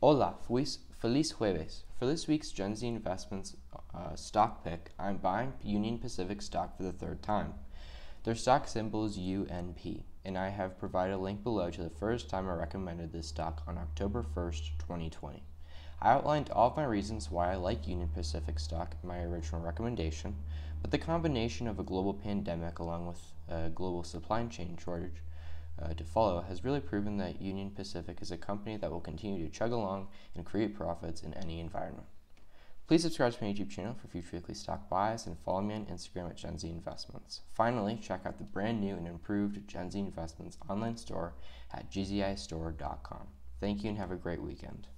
Hola, feliz jueves. For this week's Gen Z Investments uh, stock pick, I'm buying Union Pacific stock for the third time. Their stock symbol is UNP, and I have provided a link below to the first time I recommended this stock on October 1st, 2020. I outlined all of my reasons why I like Union Pacific stock in my original recommendation, but the combination of a global pandemic along with a global supply chain shortage uh, to follow has really proven that Union Pacific is a company that will continue to chug along and create profits in any environment. Please subscribe to my YouTube channel for future weekly stock buys and follow me on Instagram at Gen Z Investments. Finally, check out the brand new and improved Gen Z Investments online store at gzistore.com. Thank you and have a great weekend.